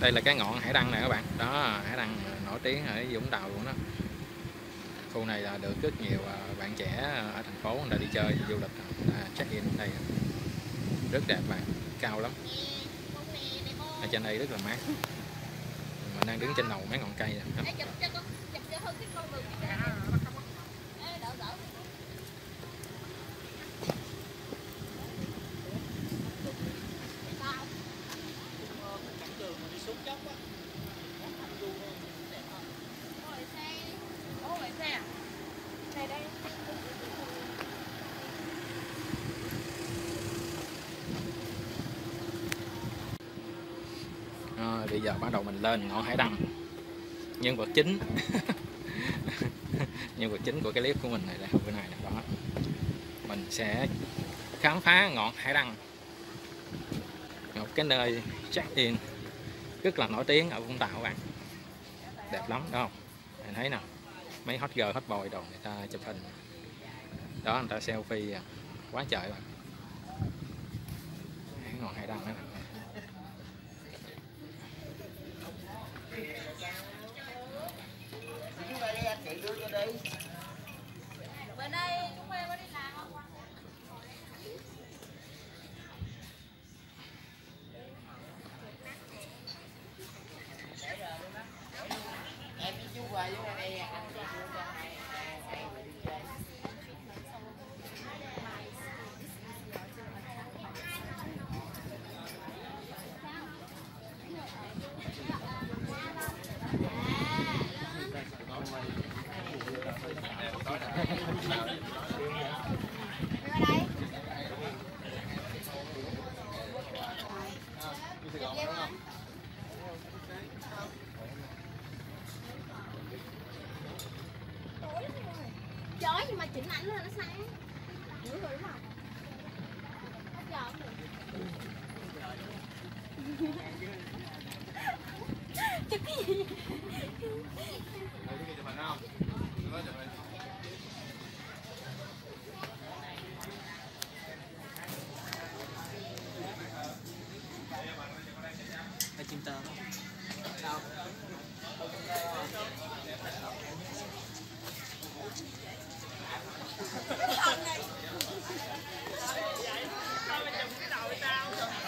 đây là cái ngọn hải đăng này các bạn đó hải đăng nổi tiếng ở Vũng Tàu luôn đó khu này là được rất nhiều bạn trẻ ở thành phố người ta đi chơi du lịch check in đây rất đẹp bạn cao lắm ở trên đây rất là mát mình đang đứng trên đầu mấy ngọn cây này. Rồi, bây giờ bắt đầu mình lên ngọn hải đăng. Nhân vật chính. Nhân vật chính của cái clip của mình này là bữa này là đó. Mình sẽ khám phá ngọn hải đăng. Một cái nơi check in rất là nổi tiếng ở Vũng Tàu các bạn. Đẹp lắm đúng không? Bạn thấy nào mấy hot girl hot boy đồ người ta chụp hình. Đó người ta selfie à. quá trời bạn ngọn hải đăng đó Bên đây chúng em có đi làm không? em với chú qua với đây anh Chói nhưng mà chỉnh ảnh là nó sáng Dữ rồi đúng không? Hết giờ cái gì? Chứ cái gì chim tơ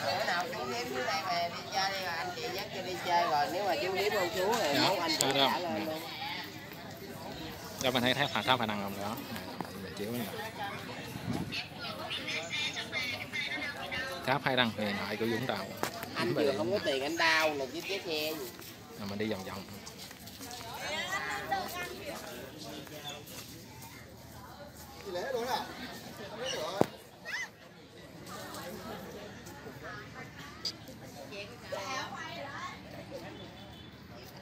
bữa nào chú điếm dưới đây mà đi chơi đi anh chị dắt cho đi chơi rồi nếu mà chú điếm ông chú thì nấu anh chị trả lên luôn cho mình thấy tháp tháp phải năng rồi đó chiếu này tháp hai đăng huyền thoại của Vũng Tàu anh vừa không có tiền anh đau là chiếc cái xe gì? Rồi mình đi vòng vòng.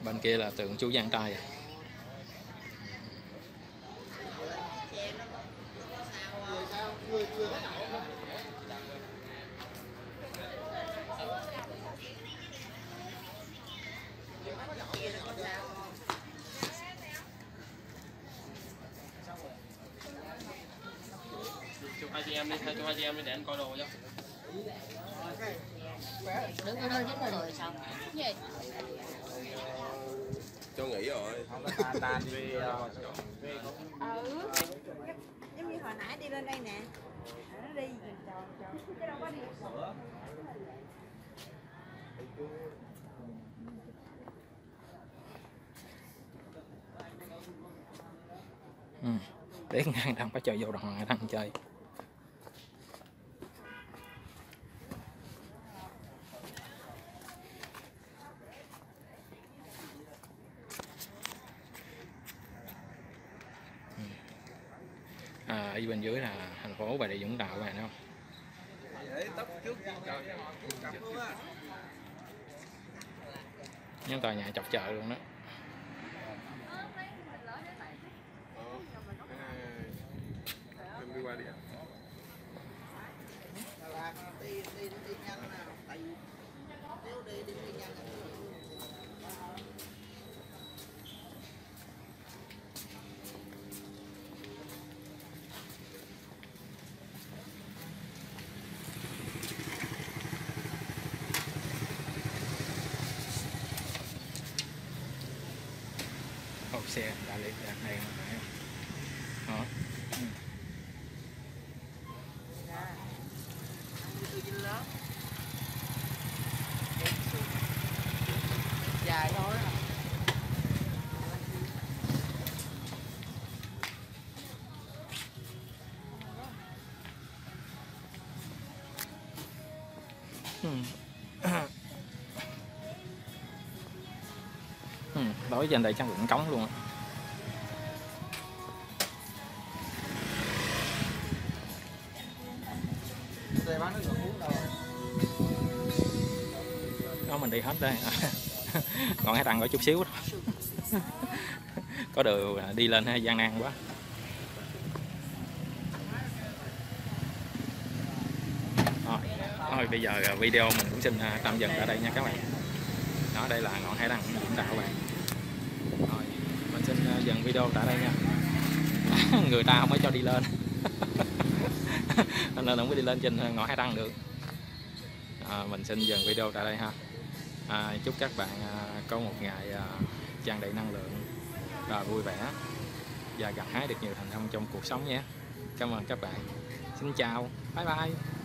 Bên kia là tượng chú Giang Trai em đi theo chụp hai chị em đi để anh coi đồ cho Đứng ở đây chết rồi xong Gì? cho nghỉ rồi. Ừ. Giống như hồi nãy đi lên đây nè. Nó đi. Chứ đâu có đi ừ. biết ngang đang phải chơi vô đoàn đang chơi à, ở bên dưới là thành phố Bà Rịa Vũng Tàu các bạn không? Những tòa nhà chọc chợ luôn đó. em đi qua đi đi đi đi nhanh nào tại vì xe đã lấy đặt này mà phải đó. Dài thôi ừ. ừ. ừ. trên đây chắc cũng cống luôn á. Đó mình đi hết đây. Còn hai thằng có chút xíu thôi có đường đi lên hay gian nan quá. Rồi, thôi bây giờ video mình cũng xin à, tạm dừng tại đây nha các bạn. Đó đây là ngọn hải đăng Vũng Đạo các bạn rồi mình xin à, dừng video tại đây nha. Người ta không có cho đi lên. Nên không có đi lên trên ngõ hai đăng được. À, mình xin dừng video tại đây ha. À, chúc các bạn à, có một ngày à, tràn đầy năng lượng và vui vẻ và gặt hái được nhiều thành công trong cuộc sống nhé. Cảm ơn các bạn. Xin chào. Bye bye.